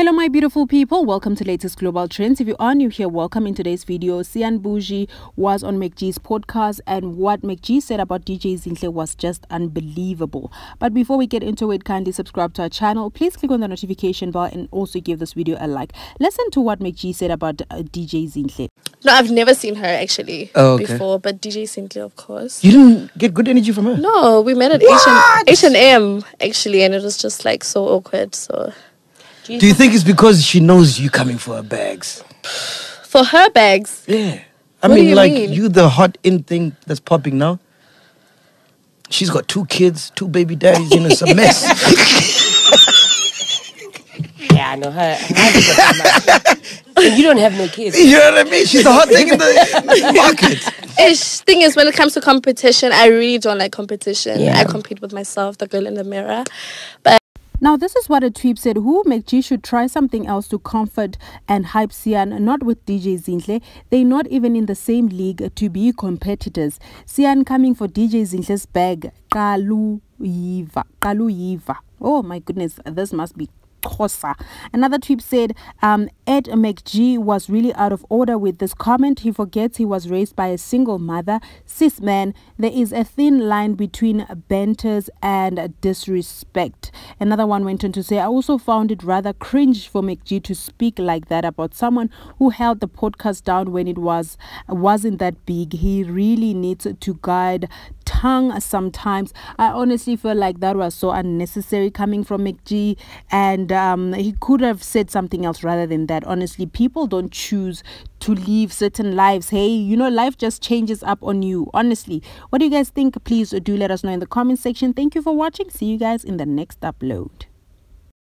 Hello, my beautiful people. Welcome to latest global trends. If you are new here, welcome in today's video. Cyan Boujee was on MacG's podcast, and what MacG said about DJ Zinhle was just unbelievable. But before we get into it, kindly subscribe to our channel. Please click on the notification bell and also give this video a like. Listen to what MacG said about uh, DJ Zinhle. No, I've never seen her actually Oh, okay. before, but DJ Zinhle, of course. You didn't get good energy from her? No, we met at H H and M actually, and it was just like so awkward. So Do you think it's because she knows you coming for her bags? for her bags, Yeah. I What do mean, you like, mean? you the hot in thing that's popping now. She's got two kids, two baby daddies, you know, it's a mess. Yeah, I know her. her you don't have no kids. you know what I mean? She's the hot thing in the market. ish thing is when it comes to competition, I really don't like competition. Yeah. I compete with myself, the girl in the mirror. But Now, this is what a tweet said who MacG should try something else to comfort and hype Cyan, not with DJ Zinhle. They're not even in the same league to be competitors. Cyan coming for DJ Zinhle's bag. Kalu Yiva. Kalu Yiva. Oh my goodness, this must be Xhosa. Another tweet said, um, Ed MacG was really out of order with this comment. He forgets he was raised by a single mother. Cis man, there is a thin line between banters and disrespect. Another one went on to say, I also found it rather cringe for MacG to speak like that about someone who held the podcast down when it was wasn't that big. He really needs to guide tongue sometimes. I honestly feel like that was so unnecessary coming from MacG, and um, he could have said something else rather than that. Honestly, people don't choose to live certain lives. Hey, you know, life just changes up on you. Honestly, what do you guys think? Please do let us know in the comment section. Thank you for watching. See you guys in the next upload.